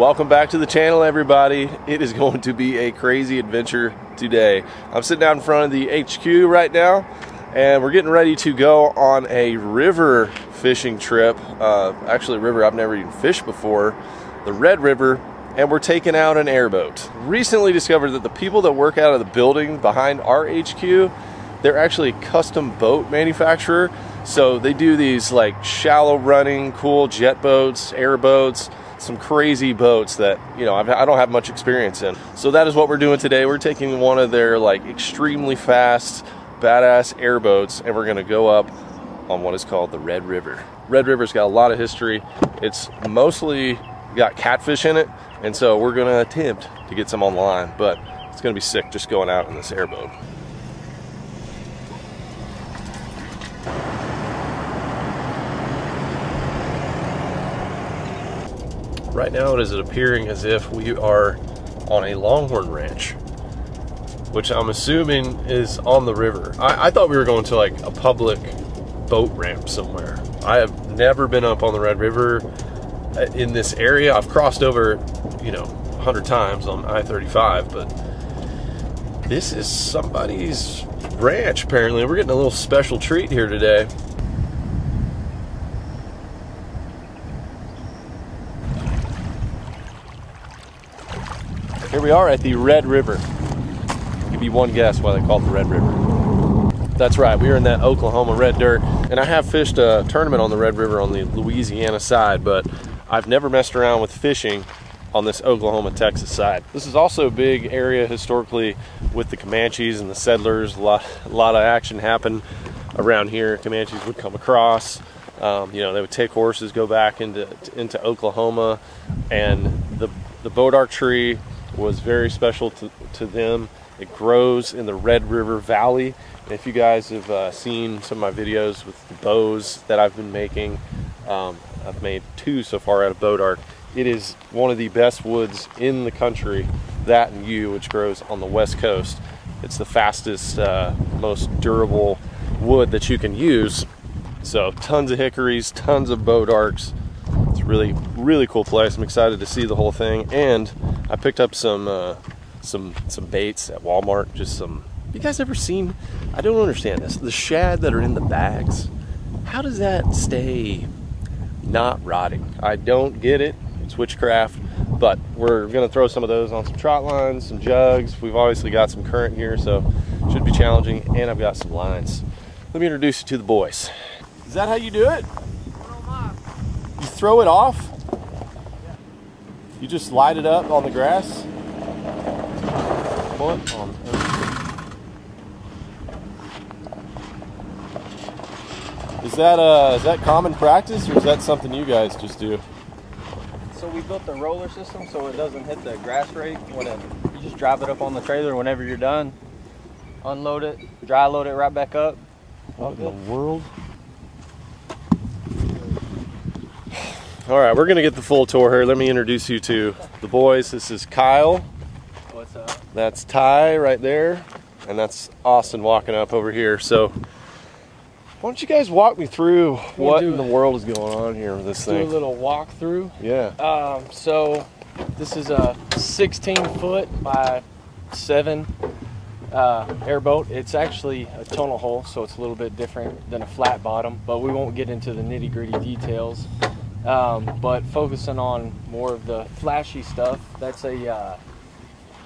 Welcome back to the channel, everybody. It is going to be a crazy adventure today. I'm sitting down in front of the HQ right now, and we're getting ready to go on a river fishing trip. Uh, actually, a river I've never even fished before, the Red River, and we're taking out an airboat. Recently discovered that the people that work out of the building behind our HQ, they're actually a custom boat manufacturer. So they do these like shallow running, cool jet boats, airboats some crazy boats that you know I've, I do not have much experience in. So that is what we're doing today. We're taking one of their like extremely fast, badass airboats, and we're gonna go up on what is called the Red River. Red River's got a lot of history. It's mostly got catfish in it, and so we're gonna attempt to get some online, but it's gonna be sick just going out in this airboat. Right now it is appearing as if we are on a Longhorn Ranch, which I'm assuming is on the river. I, I thought we were going to like a public boat ramp somewhere. I have never been up on the Red River uh, in this area. I've crossed over, you know, 100 times on I-35, but this is somebody's ranch apparently. We're getting a little special treat here today. Here we are at the Red River. Give you one guess why they call it the Red River. That's right, we are in that Oklahoma red dirt. And I have fished a tournament on the Red River on the Louisiana side, but I've never messed around with fishing on this Oklahoma Texas side. This is also a big area historically with the Comanches and the settlers. A lot, a lot of action happened around here. Comanches would come across. Um, you know, they would take horses, go back into into Oklahoma, and the the bodark tree was very special to, to them. It grows in the Red River Valley. If you guys have uh, seen some of my videos with the bows that I've been making, um, I've made two so far out of Bodark. It is one of the best woods in the country, that and yew, which grows on the west coast. It's the fastest, uh, most durable wood that you can use. So tons of hickories, tons of bodarks, it's really, really cool place. I'm excited to see the whole thing. And I picked up some, uh, some, some baits at Walmart. Just some. You guys ever seen? I don't understand this. The shad that are in the bags. How does that stay not rotting? I don't get it. It's witchcraft. But we're gonna throw some of those on some trot lines, some jugs. We've obviously got some current here, so should be challenging. And I've got some lines. Let me introduce you to the boys. Is that how you do it? You throw it off? You just light it up on the grass? What? On. Is that uh is that common practice or is that something you guys just do? So we built the roller system so it doesn't hit the grass rake when it, you just drive it up on the trailer whenever you're done. Unload it, dry load it right back up. What in the world? All right, we're gonna get the full tour here. Let me introduce you to the boys. This is Kyle. What's up? That's Ty right there, and that's Austin walking up over here. So, why don't you guys walk me through what in the world is going on here with this do thing? a little walkthrough. Yeah. Um, so this is a 16 foot by seven uh, airboat. It's actually a tunnel hull, so it's a little bit different than a flat bottom. But we won't get into the nitty gritty details. Um, but focusing on more of the flashy stuff, that's a uh,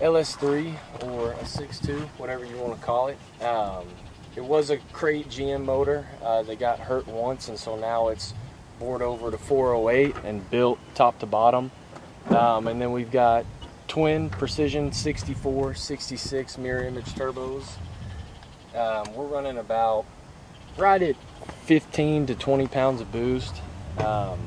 LS3 or a 6.2, whatever you want to call it. Um, it was a crate GM motor. Uh, they got hurt once, and so now it's bored over to 408 and built top to bottom. Um, and then we've got twin precision 64, 66 mirror image turbos. Um, we're running about right at 15 to 20 pounds of boost. Um,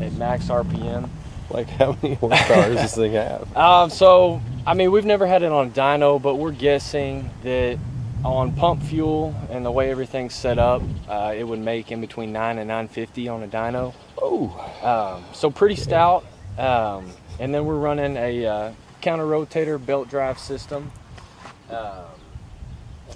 at max RPM. Like how many horsepower does this thing have? Um, so I mean we've never had it on a dyno, but we're guessing that on pump fuel and the way everything's set up, uh, it would make in between nine and 950 on a dyno. Oh, um, so pretty stout. Um, and then we're running a uh, counter rotator belt drive system. Um,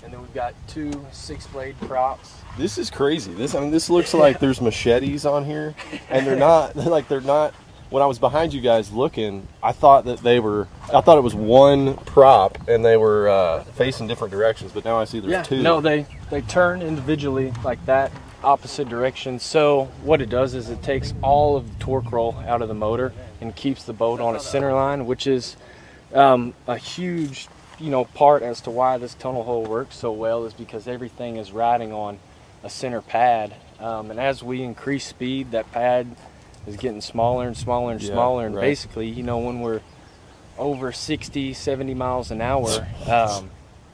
and then we've got two six blade props this is crazy. This I mean, this looks like there's machetes on here, and they're not. Like they're not when I was behind you guys looking, I thought that they were. I thought it was one prop and they were uh, facing different directions. But now I see there's two. No, they they turn individually like that, opposite direction. So what it does is it takes all of the torque roll out of the motor and keeps the boat on a center line, which is um, a huge, you know, part as to why this tunnel hull works so well is because everything is riding on a center pad. Um, and as we increase speed, that pad is getting smaller and smaller and Yeah, smaller. And right. basically, you know, when we're over 60, 70 miles an hour, um,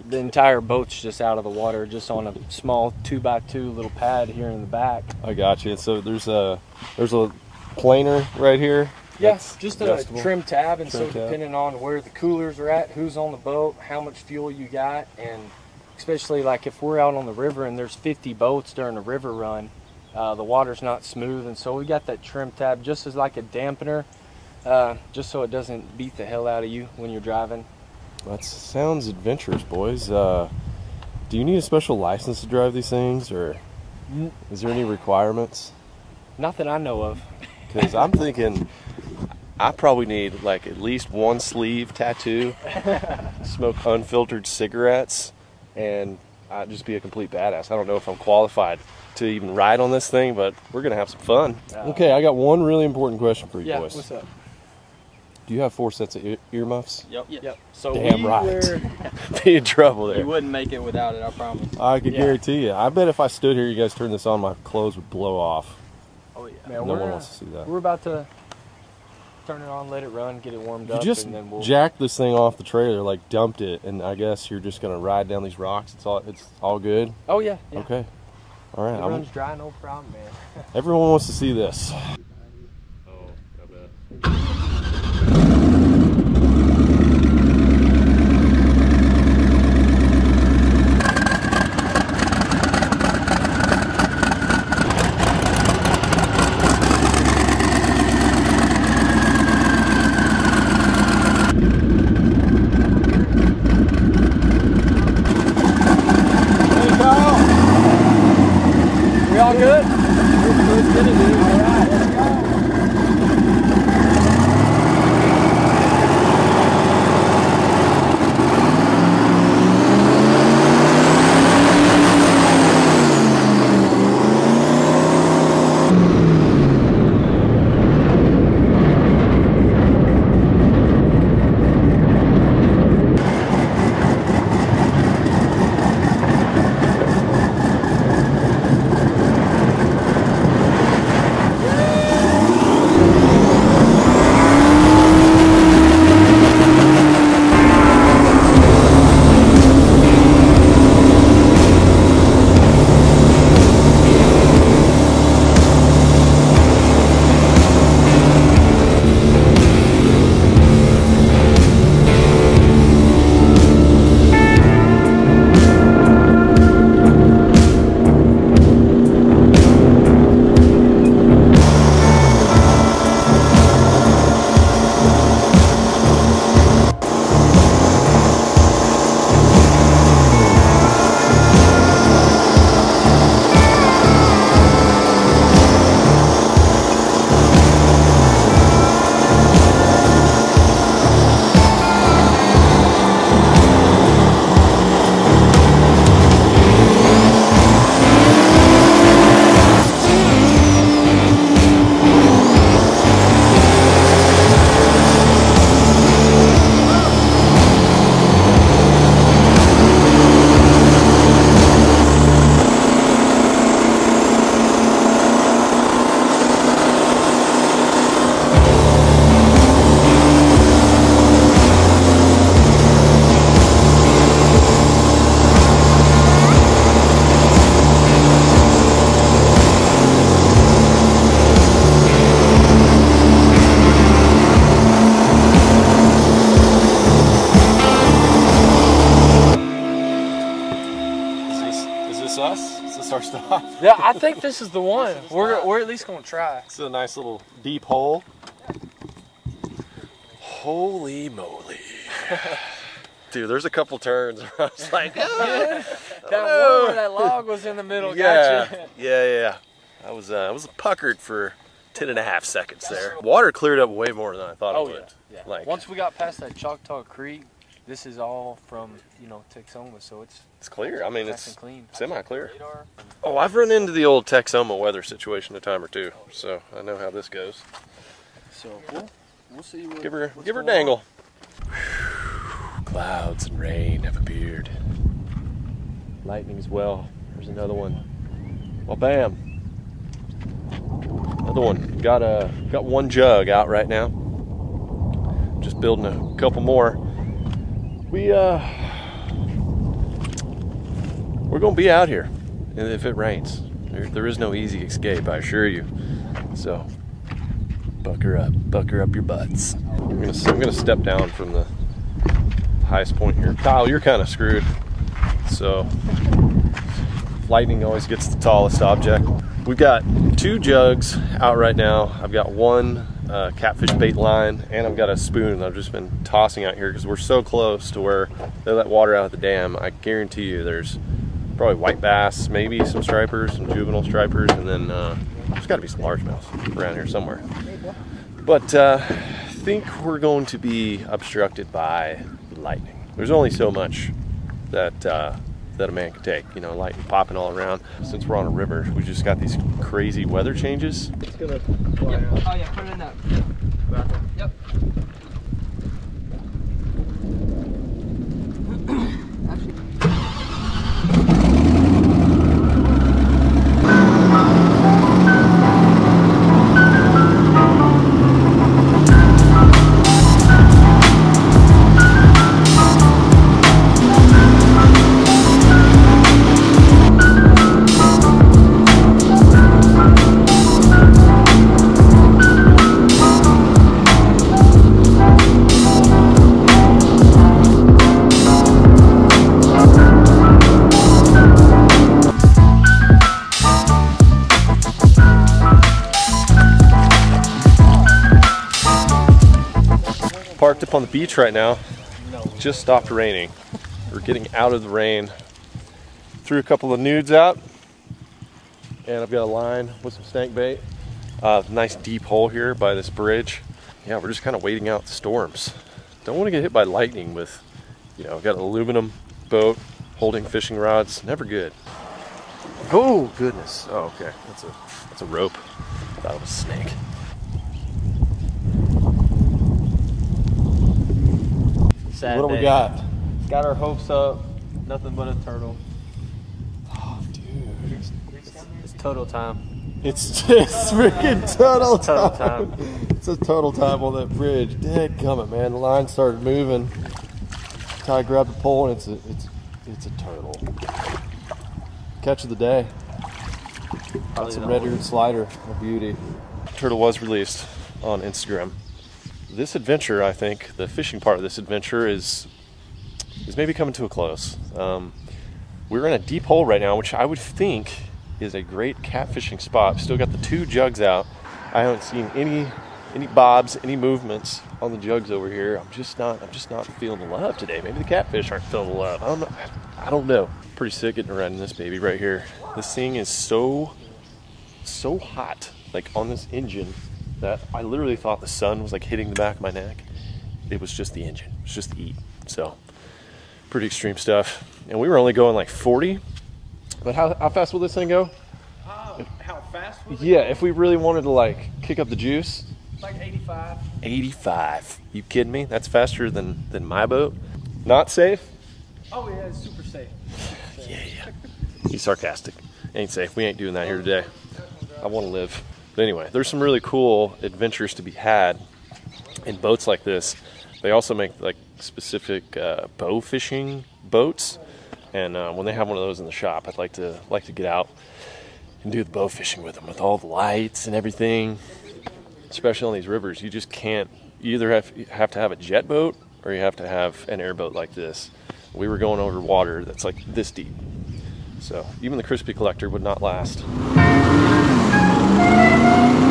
the entire boat's just out of the water, just on a small two by two little pad here in the back. I got you. So there's a there's a planer right here. Yes, That's just a trim tab, and Trim so tab. depending on where the coolers are at, who's on the boat, how much fuel you got, and especially like if we're out on the river and there's 50 boats during a river run, uh, the water's not smooth, and so we got that trim tab just as like a dampener, uh, just so it doesn't beat the hell out of you when you're driving. That sounds adventurous, boys. Uh, do you need a special license to drive these things, or is there any requirements? Not that I know of. Because I'm thinking I probably need like at least one sleeve tattoo, smoke unfiltered cigarettes, and I'd just be a complete badass. I don't know if I'm qualified to even ride on this thing, but we're gonna have some fun. Uh, okay, I got one really important question for you Yeah, boys. what's up? Do you have four sets of ear- earmuffs? Yep. Yep. So Damn we right. wear- Be in trouble there. You wouldn't make it without it, I promise. I can Yeah. guarantee you. I bet if I stood here, you guys turned this on, my clothes would blow off. Oh yeah. Man, no one uh, wants to see that. We're about to turn it on, let it run, get it warmed You up, just and then we'll. jacked this thing off the trailer, like dumped it, and I guess you're just gonna ride down these rocks. It's all it's all good. oh yeah, yeah. Okay. All right. It I'm, runs dry, no problem, man. everyone wants to see this. Our stop? Yeah, I think this is the one. We're we're at least gonna try. It's a nice little deep hole. Holy moly. Dude, there's a couple turns where I was like, That one where that log was in the middle. yeah, Gotcha. yeah, yeah. I was, uh, I was puckered for 10 and a half seconds there. Water cleared up way more than I thought Oh it yeah, would. yeah. Like- Once we got past that Choctaw Creek, this is all from you know Texoma, so it's It's clear. I mean, nice it's clean. semi-clear. Oh, I've run into the old Texoma weather situation a time or two, so I know how this goes. So we'll, we'll see. What, Give her, give her a going dangle. Clouds and rain have appeared. Lightning as well. There's another one. Well, bam. Another one. Got a got one jug out right now. Just building a couple more. We uh, we're gonna be out here if it rains. There, there is no easy escape, I assure you. So bucker up, bucker up your butts. I'm gonna, I'm gonna step down from the highest point here. Kyle, you're kind of screwed. So, lightning always gets the tallest object. We've got two jugs out right now. I've got one uh, catfish bait line, and I've got a spoon I've just been tossing out here because we're so close to where they let water out of the dam. I guarantee you there's probably white bass, maybe some stripers, some juvenile stripers, and then uh, there's got to be some largemouths around here somewhere. But uh, I think we're going to be obstructed by lightning. There's only so much that uh, that a man can take. You know, lightning popping all around. Since we're on a river, we just got these crazy weather changes. It's gonna fly out. Oh yeah, put it in that. Yep. Right now. Just stopped raining. We're getting out of the rain. Threw a couple of nudes out, and I've got a line with some snake bait. Uh, nice deep hole here by this bridge. Yeah, we're just kind of waiting out the storms. Don't want to get hit by lightning with, you know, I've got an aluminum boat holding fishing rods. Never good. Oh goodness. Oh okay. That's a that's a rope. Thought it was a snake. Sad what do we day. got? Got our hopes up. Nothing but a turtle. Oh, dude. It's total time. It's just freaking total Total time. time. It's a total time on that bridge. Dead coming, man. The line started moving. Ty grabbed the pole and it's a it's it's a turtle. Catch of the day. Got some red eared slider, a beauty. Turtle was released on Instagram. This adventure, I think, the fishing part of this adventure is is maybe coming to a close. Um, we're in a deep hole right now, which I would think is a great catfishing spot. Still got the two jugs out. I haven't seen any any bobs, any movements on the jugs over here. I'm just not I'm just not feeling the love today. Maybe the catfish aren't feeling the love. I don't know. I don't know. Pretty sick getting around in this baby right here. This thing is so so hot, like on this engine, that I literally thought the sun was like hitting the back of my neck. It was just the engine. It was just the heat. So pretty extreme stuff. And we were only going like 40. But how, how fast will this thing go? How fast? Yeah, if we really wanted to like kick up the juice, Like 85. 85. You kidding me? That's faster than than my boat. Not safe? Oh yeah, it's super safe. Yeah, yeah. He's sarcastic. Ain't safe. We ain't doing that here today. I want to live. But anyway, there's some really cool adventures to be had in boats like this. They also make like specific uh, bow fishing boats, and uh, when they have one of those in the shop, I'd like to like to get out and do the bow fishing with them, with all the lights and everything. Especially on these rivers, you just can't. You either have you have to have a jet boat or you have to have an airboat like this. We were going over water that's like this deep, so even the crispy collector would not last. Thank you.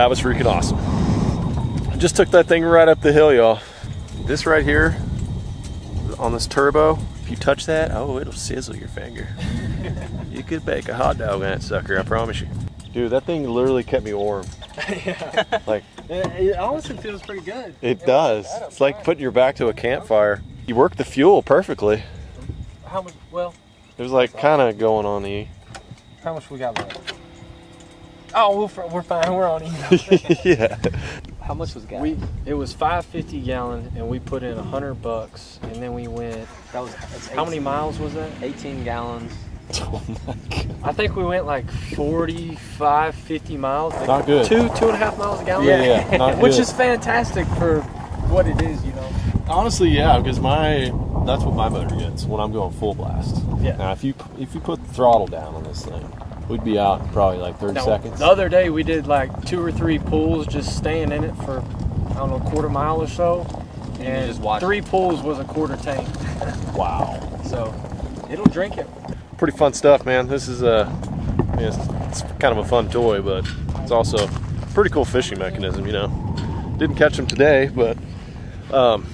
That was freaking awesome. I just took that thing right up the hill, y'all. This right here on this turbo, if you touch that, oh, it'll sizzle your finger. you could bake a hot dog on that sucker, I promise you. Dude, that thing literally kept me warm. yeah. Like, It, it honestly feels pretty good. it does. It's like putting your back to a campfire. You work the fuel perfectly. How much? Well, It was like kind of going on E. how much we got left? Oh, we're, we're fine. We're on E. yeah. How much was gas? We it was 550 gallon, and we put in 100 bucks, and then we went. that was that's How many miles was that? 18 gallons. Oh my god. I think we went like 45, 50 miles. Like Not good. Two, two and a half miles a gallon. Yeah, yeah, not Which good. is fantastic for what it is, you know. Honestly, yeah, because my that's what my motor gets when I'm going full blast. Yeah. Now, if you if you put the throttle down on this thing, we'd be out in probably like 30 Now, seconds. The other day we did like two or three pulls, just staying in it for I don't know, a quarter mile or so. you And just watch three pulls was a quarter tank. Wow. So it'll drink it. Pretty fun stuff, man. This is a, I mean, it's, it's kind of a fun toy, but it's also a pretty cool fishing mechanism. You know, didn't catch them today, but um,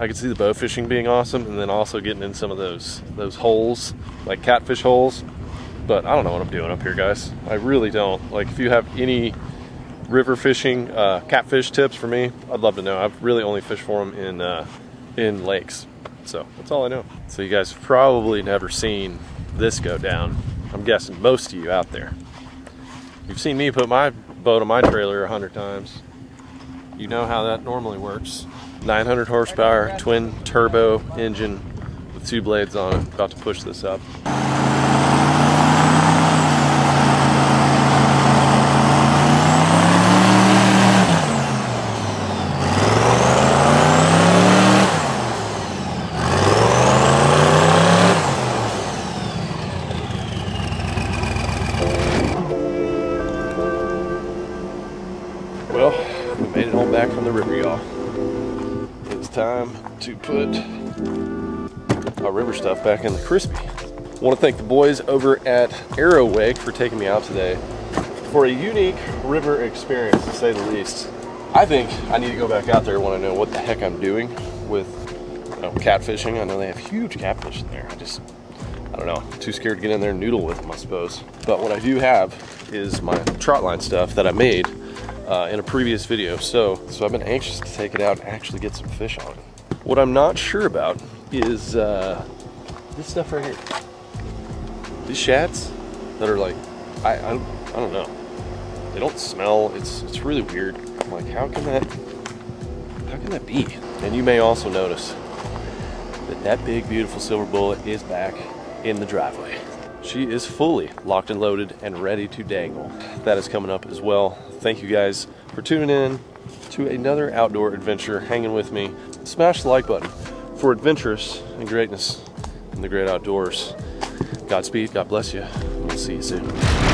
I could see the bow fishing being awesome, and then also getting in some of those those holes, like catfish holes. But I don't know what I'm doing up here, guys. I really don't. Like, if you have any river fishing uh, catfish tips for me, I'd love to know. I've really only fished for them in uh, in lakes, so that's all I know. So you guys probably never seen this go down. I'm guessing most of you out there. You've seen me put my boat on my trailer a hundred times. You know how that normally works. 900 horsepower, twin turbo engine with two blades on it. About to push this up. Back in the crispy. want to thank the boys over at Aerowake for taking me out today for a unique river experience, to say the least. I think I need to go back out there when I know what the heck I'm doing with you know, catfishing. I know they have huge catfish in there. I just, I don't know, too scared to get in there and noodle with them, I suppose. But what I do have is my trot line stuff that I made uh, in a previous video. So, so I've been anxious to take it out and actually get some fish on it. What I'm not sure about is uh, this stuff right here. These shads that are like, I, I, I don't know. They don't smell. It's it's really weird. I'm like, how can that, how can that be? And you may also notice that that big beautiful silver bullet is back in the driveway. She is fully locked and loaded and ready to dangle. That is coming up as well. Thank you guys for tuning in to another outdoor adventure, hanging with me. Smash the like button for adventurous and greatness in the great outdoors. Godspeed, God bless you. We'll see you soon.